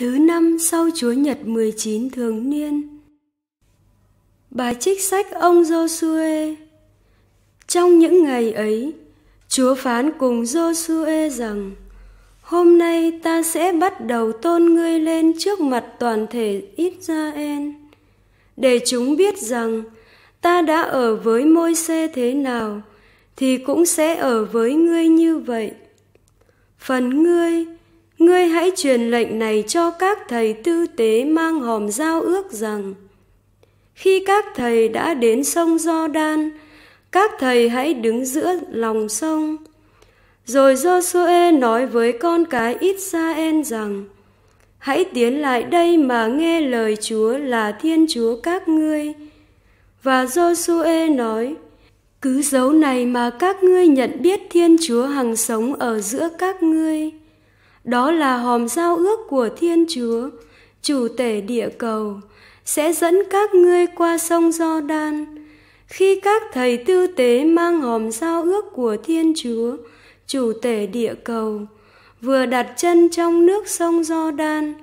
Thứ năm sau Chúa Nhật 19 thường niên. Bài trích sách ông Joshua Trong những ngày ấy, Chúa phán cùng Joshua rằng: Hôm nay ta sẽ bắt đầu tôn ngươi lên trước mặt toàn thể Israel để chúng biết rằng ta đã ở với môi xe thế nào thì cũng sẽ ở với ngươi như vậy. Phần ngươi ngươi hãy truyền lệnh này cho các thầy tư tế mang hòm giao ước rằng, khi các thầy đã đến sông do đan các thầy hãy đứng giữa lòng sông. Rồi Joshua nói với con cái Israel rằng, hãy tiến lại đây mà nghe lời Chúa là Thiên Chúa các ngươi. Và Joshua nói, cứ dấu này mà các ngươi nhận biết Thiên Chúa hằng sống ở giữa các ngươi đó là hòm giao ước của Thiên Chúa, chủ tể địa cầu, sẽ dẫn các ngươi qua sông Do Đan. Khi các thầy tư tế mang hòm giao ước của Thiên Chúa, chủ tể địa cầu, vừa đặt chân trong nước sông Do Đan,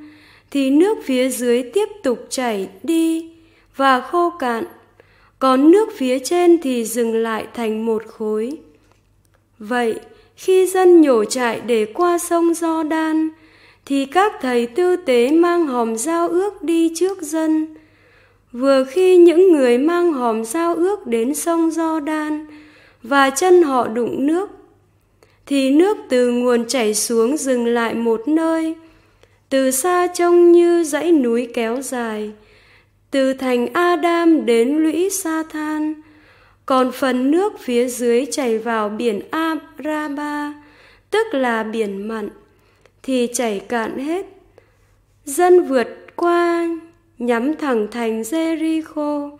thì nước phía dưới tiếp tục chảy đi và khô cạn, còn nước phía trên thì dừng lại thành một khối. Vậy, khi dân nhổ trại để qua sông Do Đan, thì các thầy tư tế mang hòm giao ước đi trước dân. Vừa khi những người mang hòm giao ước đến sông Do Đan và chân họ đụng nước, thì nước từ nguồn chảy xuống dừng lại một nơi, từ xa trông như dãy núi kéo dài, từ thành Adam đến lũy Sa Than, còn phần nước phía dưới chảy vào biển Araba, tức là biển mặn, thì chảy cạn hết. Dân vượt qua nhắm thẳng thành Jericho.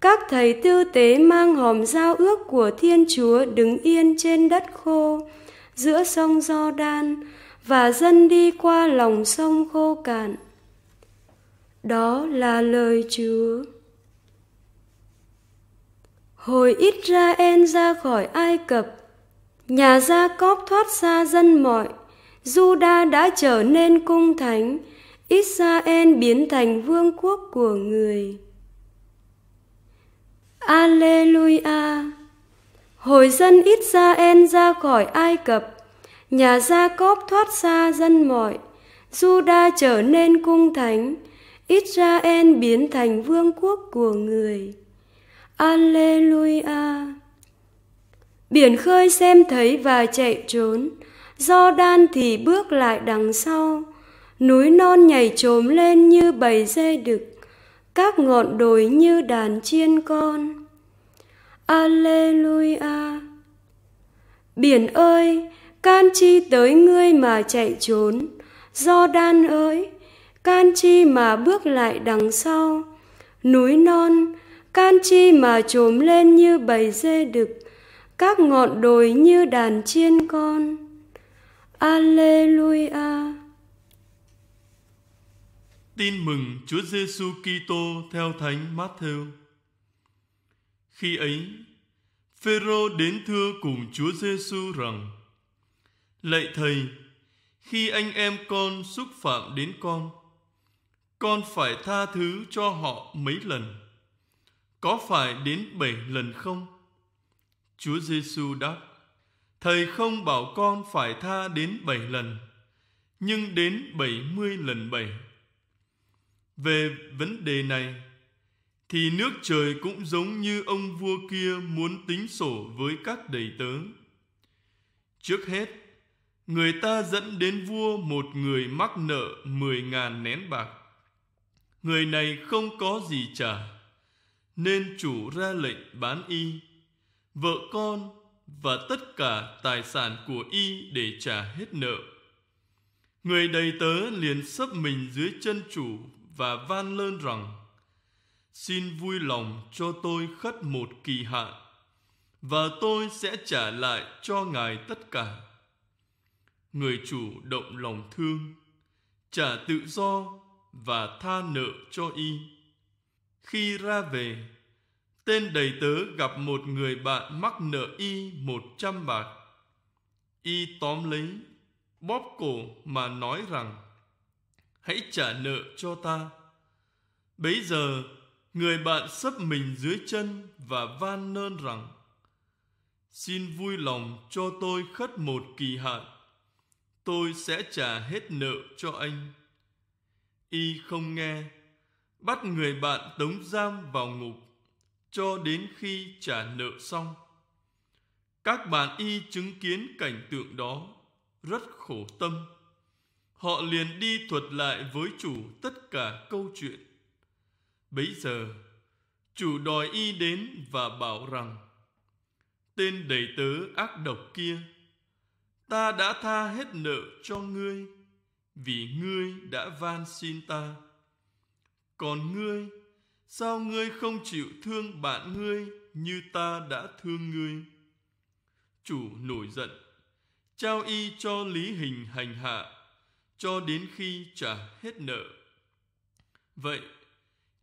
Các thầy tư tế mang hòm giao ước của Thiên Chúa đứng yên trên đất khô giữa sông Jordan và dân đi qua lòng sông khô cạn. Đó là lời Chúa. Hồi Israel ra khỏi Ai Cập, nhà Gia Cóp thoát xa dân mọi, Juda đã trở nên cung thánh, Israel biến thành vương quốc của người. Alleluia! Hồi dân Israel ra khỏi Ai Cập, nhà Gia Cóp thoát xa dân mọi, Juda trở nên cung thánh, Israel biến thành vương quốc của người. Alleluia. Biển khơi xem thấy và chạy trốn, do đan thì bước lại đằng sau, núi non nhảy trồm lên như bầy dê đực, các ngọn đồi như đàn chiên con. Alleluia. Biển ơi, can chi tới ngươi mà chạy trốn, do đan ơi, can chi mà bước lại đằng sau, núi non, can chi mà trồm lên như bầy dê đực, các ngọn đồi như đàn chiên con. Alleluia. Tin mừng Chúa Giêsu Kitô theo Thánh Matthew. Khi ấy, Phêrô đến thưa cùng Chúa Giêsu rằng: Lạy thầy, khi anh em con xúc phạm đến con, con phải tha thứ cho họ mấy lần? Có phải đến bảy lần không? Chúa Giêsu đáp, Thầy không bảo con phải tha đến bảy lần, nhưng đến bảy mươi lần bảy. Về vấn đề này, thì nước trời cũng giống như ông vua kia muốn tính sổ với các đầy tớ. Trước hết, người ta dẫn đến vua một người mắc nợ mười ngàn nén bạc. Người này không có gì trả nên chủ ra lệnh bán y. Vợ con và tất cả tài sản của y để trả hết nợ. Người đầy tớ liền sấp mình dưới chân chủ và van lơn rằng, xin vui lòng cho tôi khất một kỳ hạn, và tôi sẽ trả lại cho ngài tất cả. Người chủ động lòng thương, trả tự do và tha nợ cho y khi ra về, tên đầy tớ gặp một người bạn mắc nợ y một trăm bạc. Y tóm lấy, bóp cổ mà nói rằng, hãy trả nợ cho ta. Bấy giờ, người bạn sấp mình dưới chân và van nơn rằng, Xin vui lòng cho tôi khất một kỳ hạn, tôi sẽ trả hết nợ cho anh. Y không nghe, bắt người bạn tống giam vào ngục, cho đến khi trả nợ xong. Các bạn y chứng kiến cảnh tượng đó, rất khổ tâm. Họ liền đi thuật lại với chủ tất cả câu chuyện. Bấy giờ, chủ đòi y đến và bảo rằng, tên đầy tớ ác độc kia, ta đã tha hết nợ cho ngươi, vì ngươi đã van xin ta. Còn ngươi, sao ngươi không chịu thương bạn ngươi như ta đã thương ngươi? Chủ nổi giận, trao y cho lý hình hành hạ, cho đến khi trả hết nợ. Vậy,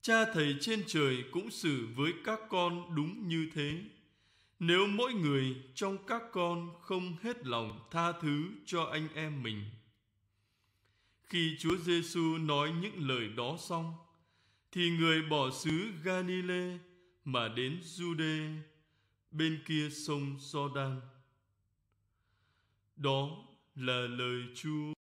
cha thầy trên trời cũng xử với các con đúng như thế. Nếu mỗi người trong các con không hết lòng tha thứ cho anh em mình. Khi Chúa Giêsu nói những lời đó xong, thì người bỏ xứ Galile mà đến Jude, bên kia sông Jordan. Đó là lời Chúa.